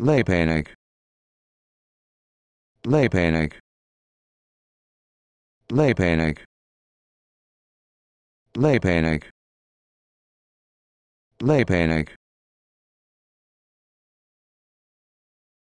Leipzig Lay Leipzig Lay Leipzig